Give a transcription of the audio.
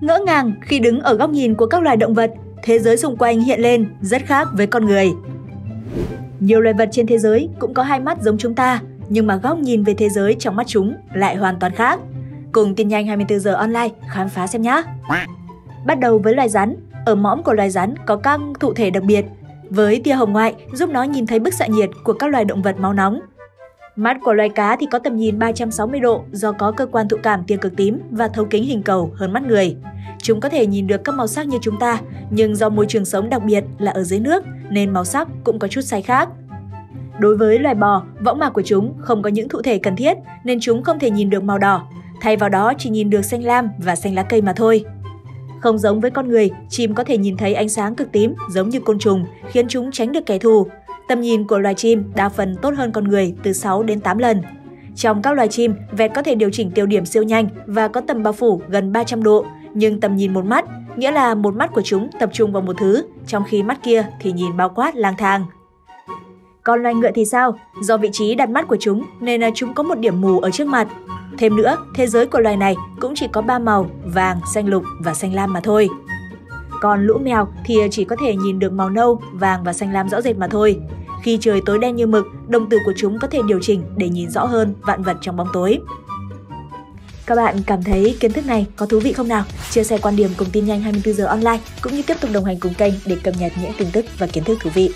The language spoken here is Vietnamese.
Ngỡ ngàng khi đứng ở góc nhìn của các loài động vật, thế giới xung quanh hiện lên rất khác với con người. Nhiều loài vật trên thế giới cũng có hai mắt giống chúng ta, nhưng mà góc nhìn về thế giới trong mắt chúng lại hoàn toàn khác. Cùng tin nhanh 24 giờ online khám phá xem nhé. Bắt đầu với loài rắn, ở mõm của loài rắn có các thụ thể đặc biệt, với tia hồng ngoại giúp nó nhìn thấy bức xạ nhiệt của các loài động vật máu nóng. Mắt của loài cá thì có tầm nhìn 360 độ do có cơ quan thụ cảm tia cực tím và thấu kính hình cầu hơn mắt người. Chúng có thể nhìn được các màu sắc như chúng ta, nhưng do môi trường sống đặc biệt là ở dưới nước nên màu sắc cũng có chút sai khác. Đối với loài bò, võng mạc của chúng không có những thụ thể cần thiết nên chúng không thể nhìn được màu đỏ, thay vào đó chỉ nhìn được xanh lam và xanh lá cây mà thôi. Không giống với con người, chim có thể nhìn thấy ánh sáng cực tím giống như côn trùng, khiến chúng tránh được kẻ thù. Tầm nhìn của loài chim đa phần tốt hơn con người từ 6 đến 8 lần. Trong các loài chim, vẹt có thể điều chỉnh tiêu điểm siêu nhanh và có tầm bao phủ gần 300 độ, nhưng tầm nhìn một mắt, nghĩa là một mắt của chúng tập trung vào một thứ, trong khi mắt kia thì nhìn bao quát lang thang. Còn loài ngựa thì sao? Do vị trí đặt mắt của chúng nên là chúng có một điểm mù ở trước mặt. Thêm nữa, thế giới của loài này cũng chỉ có 3 màu, vàng, xanh lục và xanh lam mà thôi. Còn lũ mèo thì chỉ có thể nhìn được màu nâu, vàng và xanh lam rõ rệt mà thôi. Khi trời tối đen như mực, đồng tử của chúng có thể điều chỉnh để nhìn rõ hơn vạn vật trong bóng tối. Các bạn cảm thấy kiến thức này có thú vị không nào? Chia sẻ quan điểm cùng tin nhanh 24 giờ online cũng như tiếp tục đồng hành cùng kênh để cập nhật những tin tức và kiến thức thú vị.